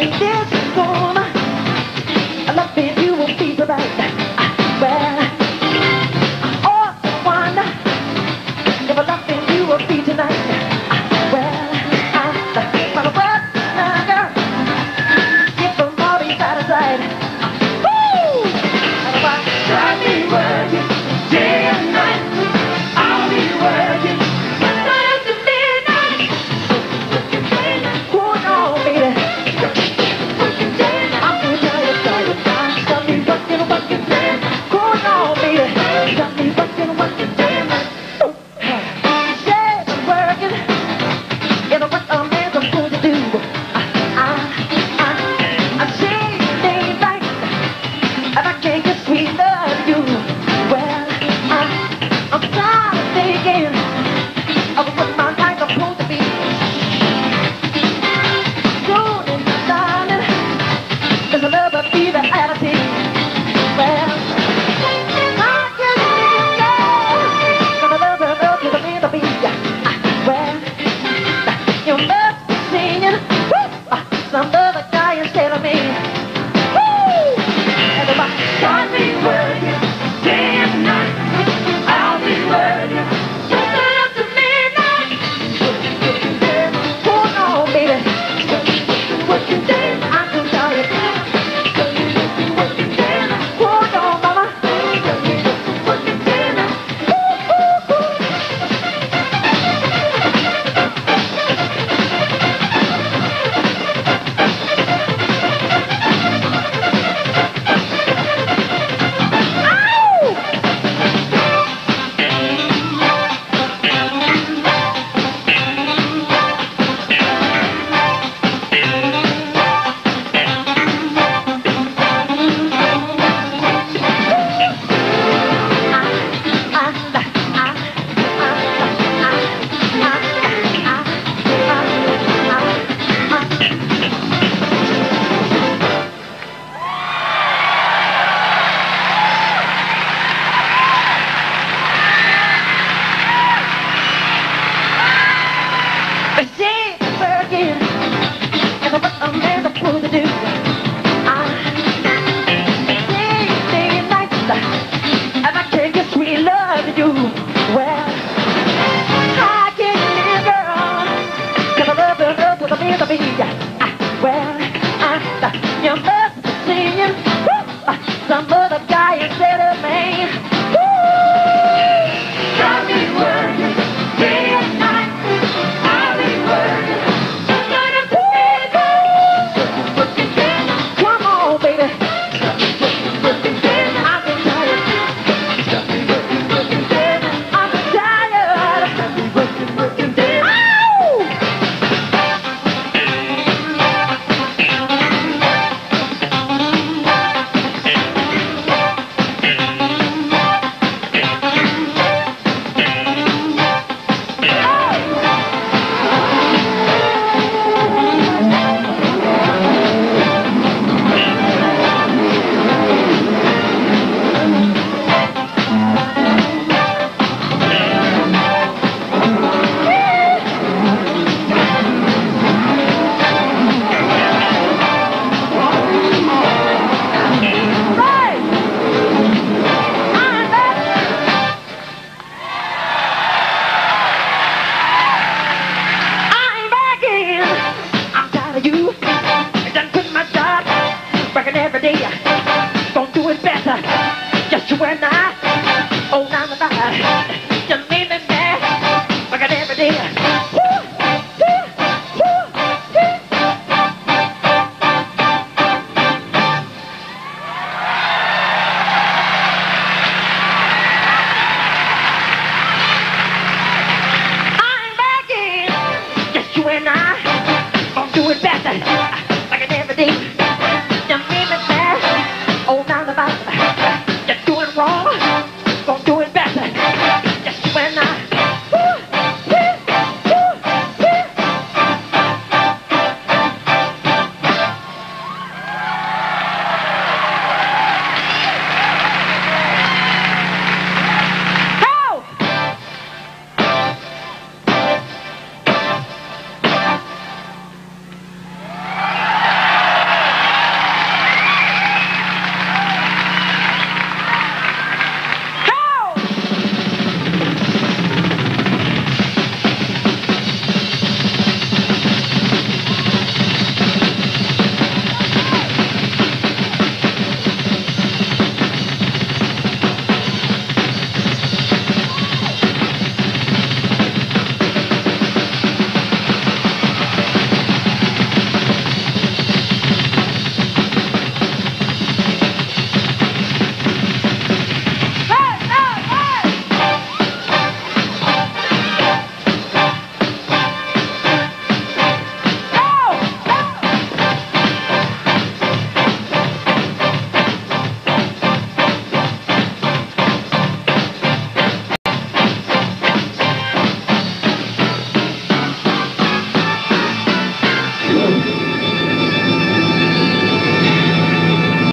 like this. Some other guy instead of me.